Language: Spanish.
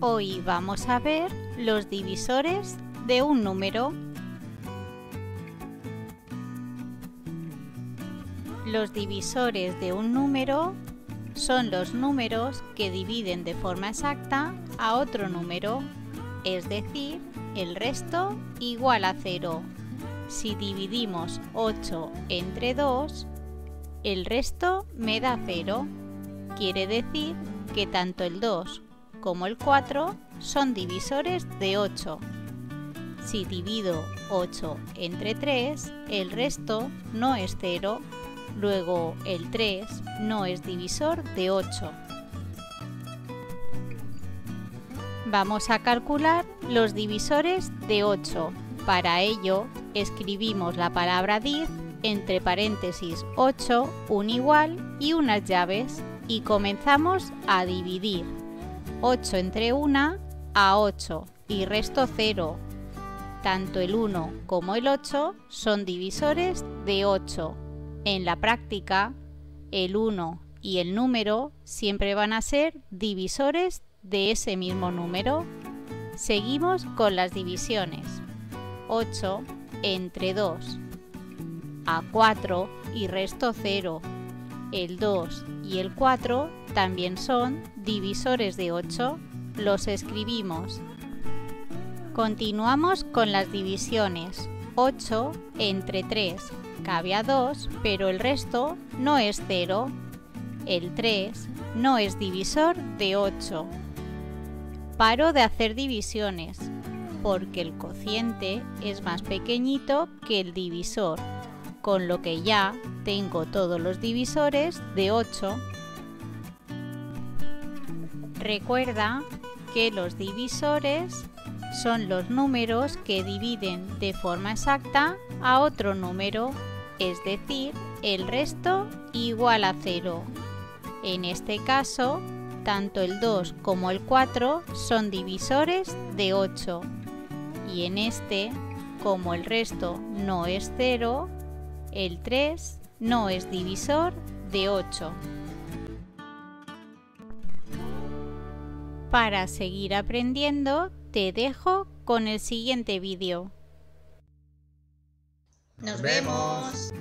Hoy vamos a ver los divisores de un número. Los divisores de un número son los números que dividen de forma exacta a otro número, es decir, el resto igual a 0. Si dividimos 8 entre 2, el resto me da 0. Quiere decir que tanto el 2 como el 4 son divisores de 8. Si divido 8 entre 3, el resto no es 0, luego el 3 no es divisor de 8. Vamos a calcular los divisores de 8. Para ello, escribimos la palabra 10 entre paréntesis 8, un igual y unas llaves y comenzamos a dividir. 8 entre 1 a 8 y resto 0. Tanto el 1 como el 8 son divisores de 8. En la práctica, el 1 y el número siempre van a ser divisores de ese mismo número. Seguimos con las divisiones. 8 entre 2 a 4 y resto 0. El 2 y el 4 también son divisores de 8. Los escribimos. Continuamos con las divisiones. 8 entre 3 cabe a 2, pero el resto no es 0. El 3 no es divisor de 8. Paro de hacer divisiones, porque el cociente es más pequeñito que el divisor con lo que ya tengo todos los divisores de 8. Recuerda que los divisores son los números que dividen de forma exacta a otro número, es decir, el resto igual a 0. En este caso, tanto el 2 como el 4 son divisores de 8 y en este, como el resto no es 0, el 3 no es divisor de 8. Para seguir aprendiendo, te dejo con el siguiente vídeo. ¡Nos vemos!